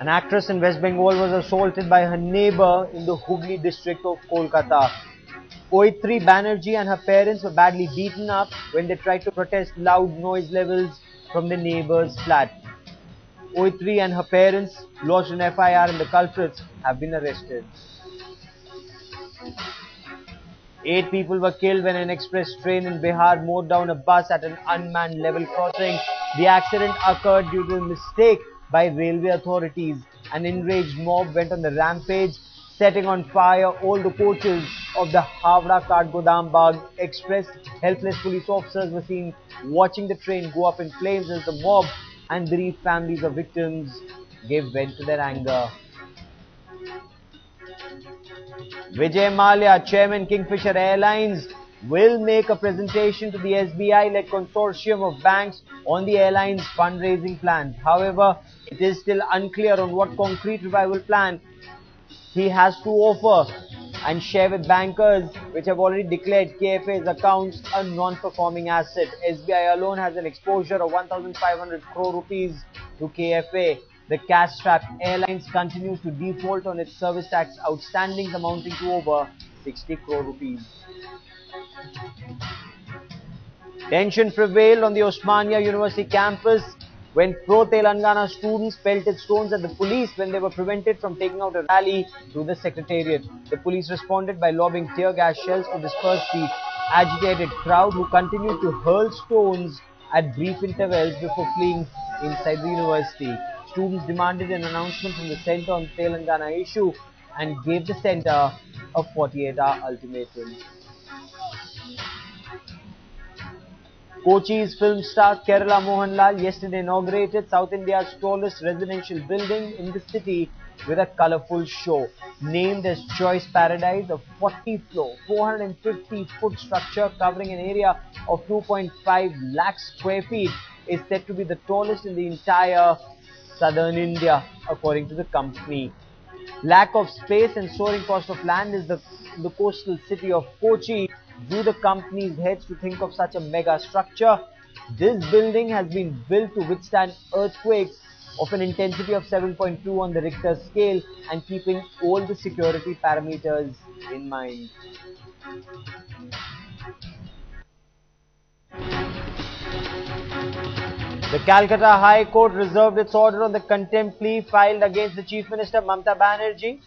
An actress in West Bengal was assaulted by her neighbor in the Hooghly district of Kolkata. Oitri Banerjee and her parents were badly beaten up when they tried to protest loud noise levels from the neighbor's flat. Oitri and her parents lodged an FIR and the culprits have been arrested. Eight people were killed when an express train in Bihar mowed down a bus at an unmanned level crossing. The accident occurred due to a mistake by railway authorities. An enraged mob went on the rampage, setting on fire all the coaches of the Howrah Kathgodam Bagh Express. Helpless police officers were seen watching the train go up in flames as the mob and bereaved families of victims gave vent to their anger. Vijay Mallya, Chairman Kingfisher Airlines, will make a presentation to the SBI-led consortium of banks on the airline's fundraising plans. However, it is still unclear on what concrete revival plan he has to offer and share with bankers which have already declared KFA's accounts a non-performing asset. SBI alone has an exposure of 1,500 crore rupees to KFA. The cash-strapped airlines continues to default on its service tax outstandings amounting to over 60 crore rupees. Tension prevailed on the Osmania University campus when pro-Telangana students pelted stones at the police when they were prevented from taking out a rally to the secretariat. The police responded by lobbing tear gas shells to disperse the agitated crowd who continued to hurl stones at brief intervals before fleeing inside the university. Students demanded an announcement from the centre on the Telangana issue and gave the centre a 48-hour ultimatum. Kochi's film star Kerala Mohanlal yesterday inaugurated South India's tallest residential building in the city with a colourful show. Named as Choice Paradise, a 40-floor, 450-foot structure covering an area of 2.5 lakh square feet is said to be the tallest in the entire southern India, according to the company. Lack of space and soaring cost of land is the, the coastal city of Kochi do the company's heads to think of such a mega structure. This building has been built to withstand earthquakes of an intensity of 7.2 on the Richter scale and keeping all the security parameters in mind. The Calcutta High Court reserved its order on the contempt plea filed against the Chief Minister Mamta Banerjee.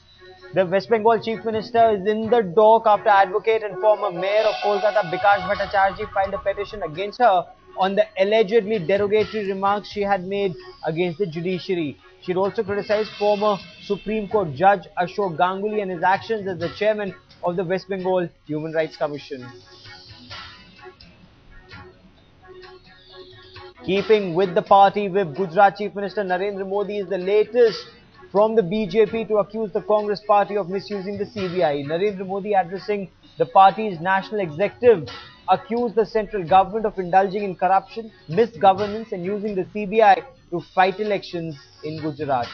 The West Bengal Chief Minister is in the dock after advocate and former mayor of Kolkata Bikash Bhattacharjee filed a petition against her on the allegedly derogatory remarks she had made against the judiciary. She had also criticized former Supreme Court Judge Ashok Ganguly and his actions as the chairman of the West Bengal Human Rights Commission. Keeping with the party whip, Gujarat Chief Minister Narendra Modi is the latest from the BJP to accuse the Congress party of misusing the CBI. Narendra Modi addressing the party's national executive accused the central government of indulging in corruption, misgovernance and using the CBI to fight elections in Gujarat.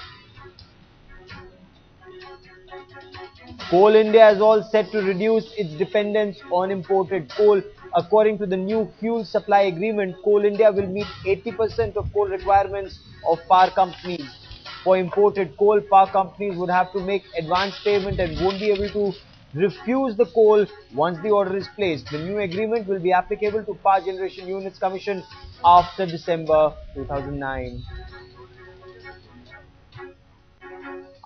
Coal India is all set to reduce its dependence on imported coal. According to the new fuel supply agreement, Coal India will meet 80% of coal requirements of power companies. For imported coal, power companies would have to make advance payment and won't be able to refuse the coal once the order is placed. The new agreement will be applicable to power generation units commissioned after December 2009.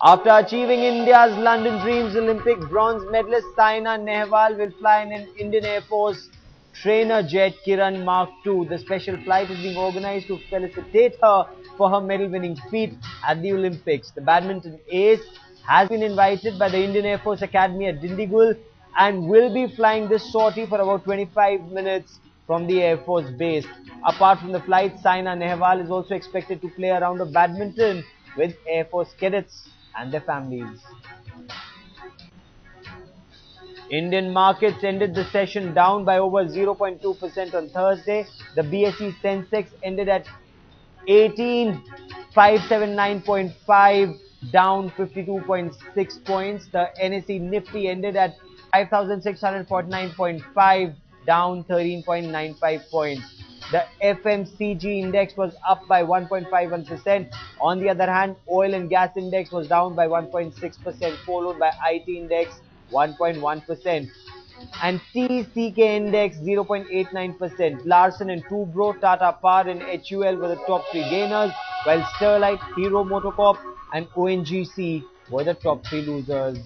After achieving India's London Dreams Olympic bronze medalist Saina Nehwal will fly in an Indian Air Force trainer jet Kiran Mark II. The special flight is being organized to felicitate her for her medal winning feat at the Olympics. The badminton ace has been invited by the Indian Air Force Academy at Dundigal and will be flying this sortie for about 25 minutes from the Air Force base. Apart from the flight, Saina Nehwal is also expected to play around a round of badminton with Air Force cadets and their families. Indian markets ended the session down by over 0.2% on Thursday. The BSE Sensex ended at 18579.5 down 52.6 points. The NSE Nifty ended at 5649.5 down 13.95 points. The FMCG index was up by 1.51%. On the other hand, oil and gas index was down by 1.6%, followed by IT index 1.1% and TCK index 0.89%. Larsen and Toubro, Tata Power and HUL were the top three gainers, while Sterlite, Hero Motocorp and ONGC were the top three losers.